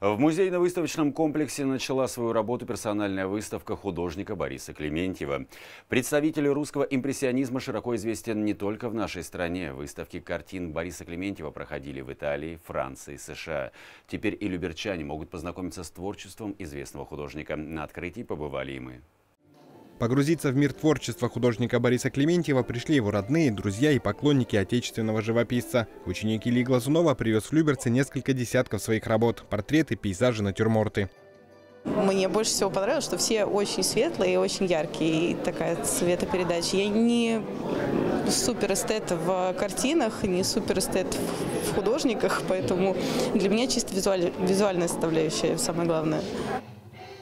В музейно-выставочном комплексе начала свою работу персональная выставка художника Бориса Клементьева. Представитель русского импрессионизма широко известен не только в нашей стране. Выставки картин Бориса Клементьева проходили в Италии, Франции, США. Теперь и люберчане могут познакомиться с творчеством известного художника. На открытии побывали и мы. Погрузиться в мир творчества художника Бориса Клементьева пришли его родные, друзья и поклонники отечественного живописца. Ученик Ильи Глазунова привез в Люберцы несколько десятков своих работ – портреты, пейзажи, натюрморты. Мне больше всего понравилось, что все очень светлые и очень яркие, и такая цветопередача. Я не супер эстет в картинах, не супер эстет в художниках, поэтому для меня чисто визуаль, визуальная составляющая самое главное.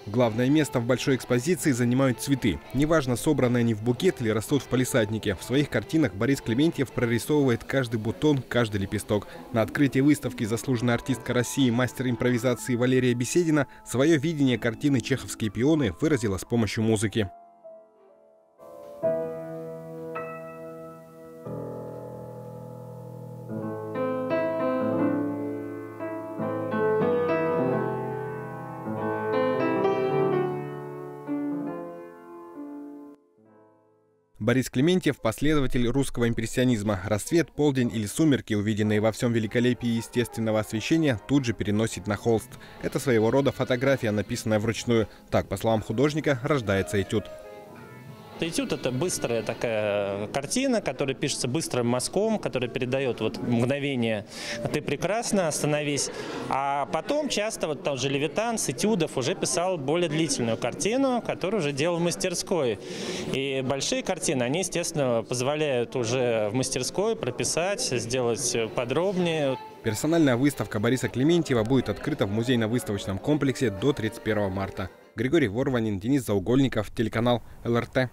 Главное место в большой экспозиции занимают цветы. Неважно, собраны они в букет или растут в палисаднике. В своих картинах Борис Клементьев прорисовывает каждый бутон, каждый лепесток. На открытии выставки заслуженная артистка России, мастер импровизации Валерия Беседина свое видение картины «Чеховские пионы» выразила с помощью музыки. Борис Клементьев – последователь русского импрессионизма. Рассвет, полдень или сумерки, увиденные во всем великолепии естественного освещения, тут же переносит на холст. Это своего рода фотография, написанная вручную. Так, по словам художника, рождается этюд. Этюд – это быстрая такая картина, которая пишется быстрым мазком, которая передает вот мгновение «ты прекрасна, остановись». А потом часто вот там же Левитан с этюдов уже писал более длительную картину, которую уже делал в мастерской. И большие картины, они, естественно, позволяют уже в мастерской прописать, сделать подробнее. Персональная выставка Бориса Клементьева будет открыта в музейно-выставочном комплексе до 31 марта. Григорий Ворванин, Денис Заугольников, телеканал ЛРТ.